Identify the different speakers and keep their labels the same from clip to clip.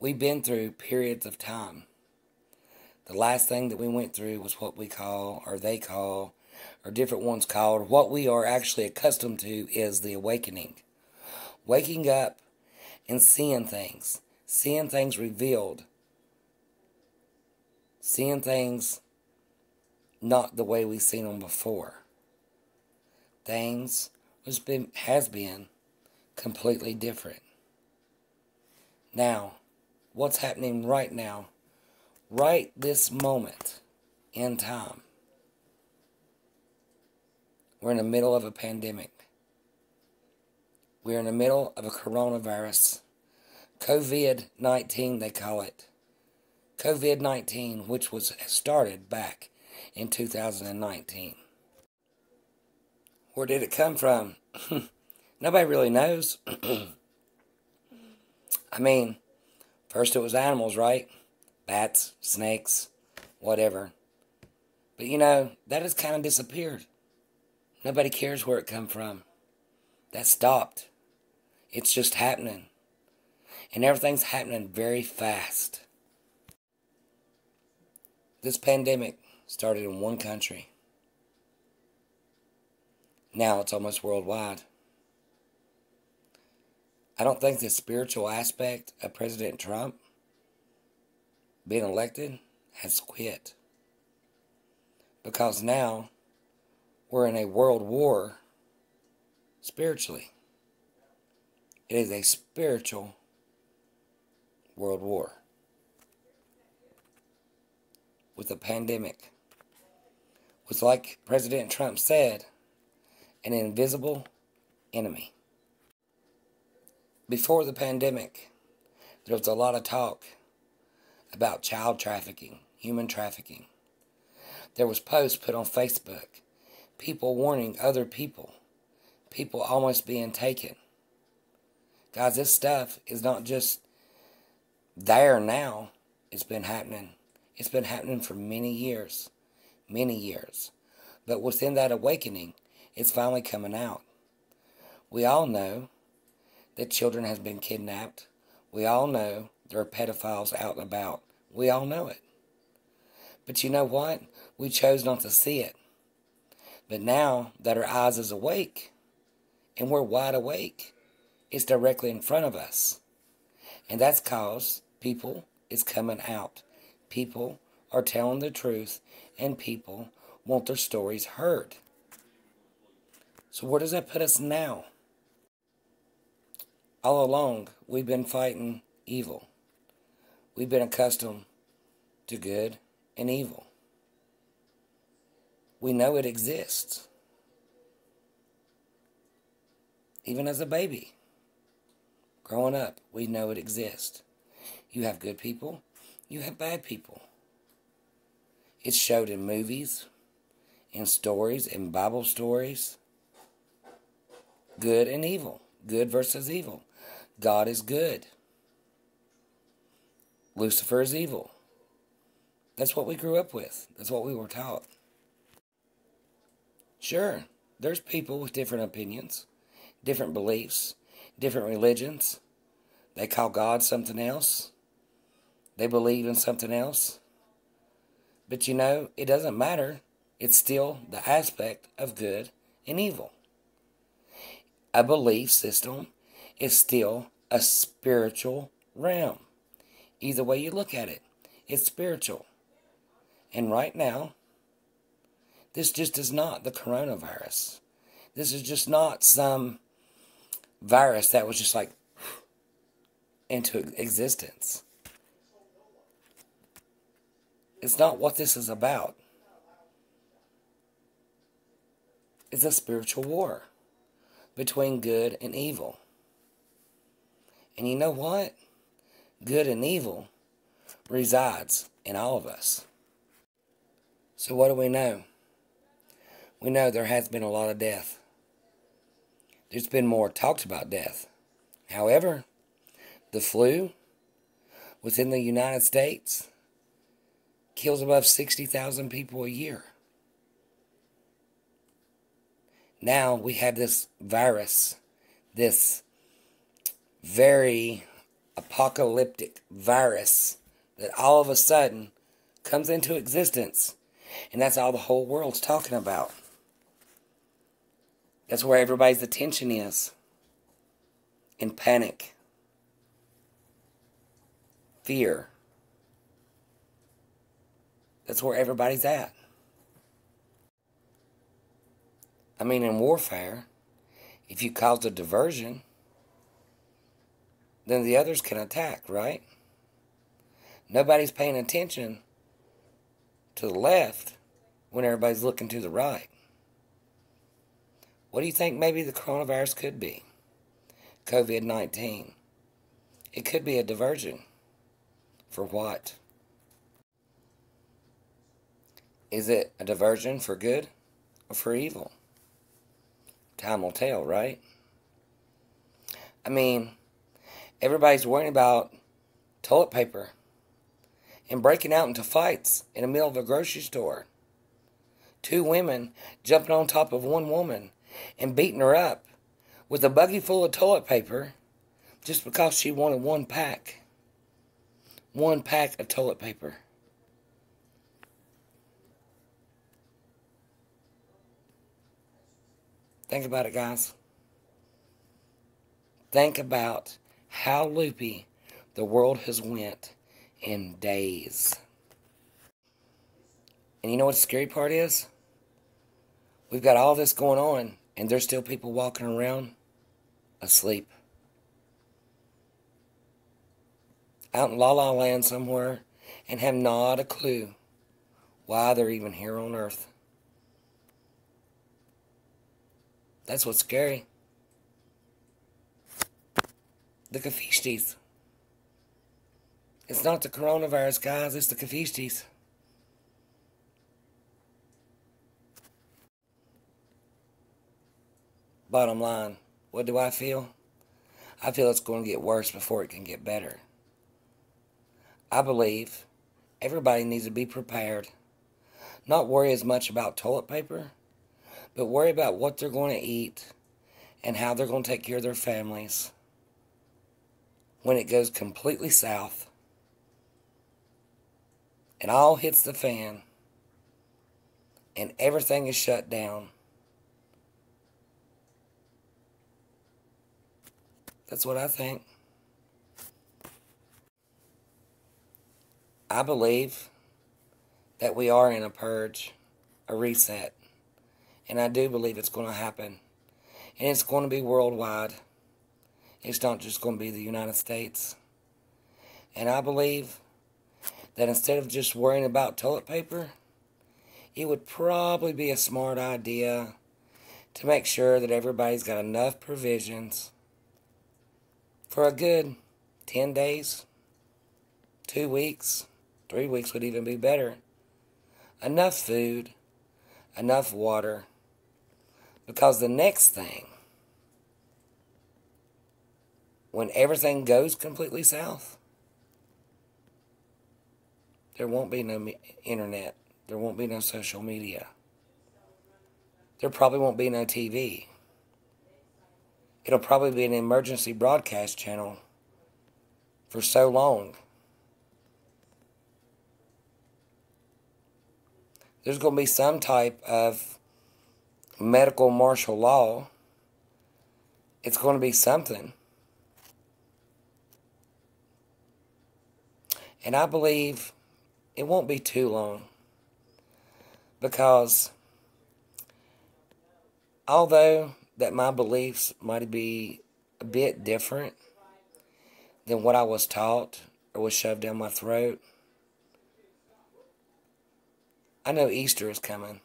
Speaker 1: we've been through periods of time. The last thing that we went through was what we call, or they call, or different ones called, what we are actually accustomed to is the awakening. Waking up and seeing things, seeing things revealed, seeing things not the way we've seen them before. Things has been has been completely different. Now, what's happening right now, right this moment in time? We're in the middle of a pandemic. We're in the middle of a coronavirus. COVID 19, they call it. COVID 19, which was started back in 2019. Where did it come from? Nobody really knows. I mean, first it was animals, right? Bats, snakes, whatever. But you know, that has kind of disappeared. Nobody cares where it come from. That stopped. It's just happening. And everything's happening very fast. This pandemic started in one country. Now it's almost worldwide. I don't think the spiritual aspect of President Trump being elected has quit. Because now we're in a world war spiritually. It is a spiritual world war with a pandemic. Was like President Trump said, an invisible enemy. Before the pandemic, there was a lot of talk about child trafficking, human trafficking. There was posts put on Facebook, people warning other people, people almost being taken. Guys, this stuff is not just there now. It's been happening. It's been happening for many years. Many years. But within that awakening, it's finally coming out. We all know that children has been kidnapped. We all know there are pedophiles out and about. We all know it. But you know what? We chose not to see it. But now that our eyes is awake, and we're wide awake, it's directly in front of us. And that's cause people is coming out. People are telling the truth, and people want their stories heard. So where does that put us now? All along, we've been fighting evil. We've been accustomed to good and evil. We know it exists. Even as a baby, growing up, we know it exists. You have good people, you have bad people. It's showed in movies, in stories, in Bible stories good and evil, good versus evil. God is good. Lucifer is evil. That's what we grew up with. That's what we were taught. Sure, there's people with different opinions, different beliefs, different religions. They call God something else. They believe in something else. But you know, it doesn't matter. It's still the aspect of good and evil a belief system is still a spiritual realm. Either way you look at it, it's spiritual. And right now, this just is not the coronavirus. This is just not some virus that was just like into existence. It's not what this is about. It's a spiritual war between good and evil. And you know what? Good and evil resides in all of us. So, what do we know? We know there has been a lot of death. There's been more talked about death. However, the flu within the United States kills above 60,000 people a year. now we have this virus, this very apocalyptic virus that all of a sudden comes into existence. And that's all the whole world's talking about. That's where everybody's attention is. In panic, fear. That's where everybody's at. I mean, in warfare, if you cause a diversion, then the others can attack, right? Nobody's paying attention to the left when everybody's looking to the right. What do you think maybe the coronavirus could be? COVID 19. It could be a diversion. For what? Is it a diversion for good or for evil? Time will tell, right? I mean, everybody's worrying about toilet paper and breaking out into fights in the middle of a grocery store. Two women jumping on top of one woman and beating her up with a buggy full of toilet paper just because she wanted one pack. One pack of toilet paper. Think about it, guys. Think about how loopy the world has went in days. And you know what the scary part is? We've got all this going on, and there's still people walking around asleep. Out in La La Land somewhere, and have not a clue why they're even here on Earth. That's what's scary. The Kafishtis. It's not the coronavirus, guys, it's the Kafishtis. Bottom line, what do I feel? I feel it's going to get worse before it can get better. I believe everybody needs to be prepared. Not worry as much about toilet paper, but worry about what they're going to eat and how they're going to take care of their families when it goes completely south and all hits the fan and everything is shut down. That's what I think. I believe that we are in a purge, a reset. And I do believe it's going to happen. And it's going to be worldwide. It's not just going to be the United States. And I believe that instead of just worrying about toilet paper, it would probably be a smart idea to make sure that everybody's got enough provisions for a good 10 days, two weeks, three weeks would even be better. Enough food, enough water, because the next thing, when everything goes completely south, there won't be no internet. There won't be no social media. There probably won't be no TV. It'll probably be an emergency broadcast channel for so long. There's going to be some type of medical martial law. It's going to be something. And I believe it won't be too long because although that my beliefs might be a bit different than what I was taught or was shoved down my throat, I know Easter is coming.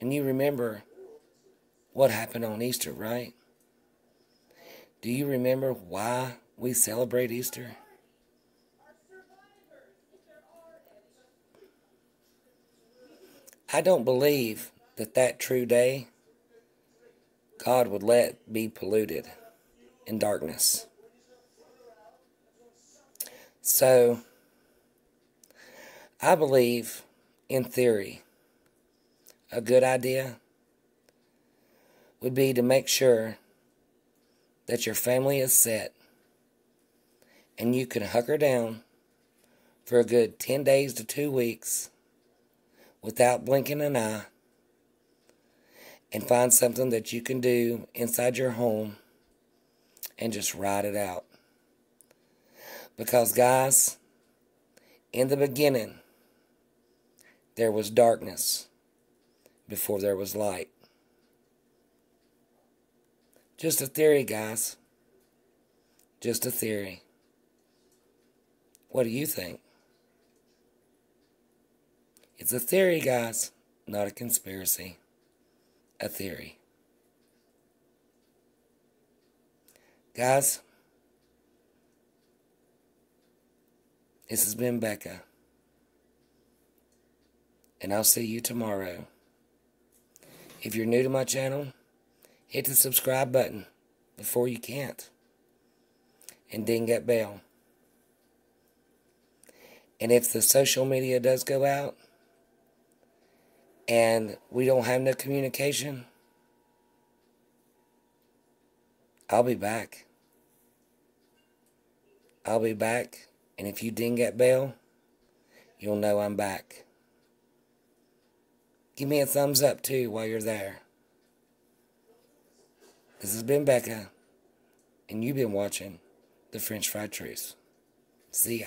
Speaker 1: And you remember what happened on Easter, right? Do you remember why we celebrate Easter? I don't believe that that true day God would let be polluted in darkness. So, I believe, in theory, a good idea would be to make sure that your family is set and you can hunker down for a good 10 days to two weeks without blinking an eye and find something that you can do inside your home and just ride it out. Because, guys, in the beginning, there was darkness before there was light. Just a theory, guys. Just a theory. What do you think? It's a theory, guys, not a conspiracy. A theory. Guys, this has been Becca. And I'll see you tomorrow. If you're new to my channel, hit the subscribe button before you can't. And ding that bell. And if the social media does go out and we don't have no communication, I'll be back. I'll be back. And if you ding that bell, you'll know I'm back. Give me a thumbs up too while you're there. This has been Becca, and you've been watching The French Fried Truth. See ya.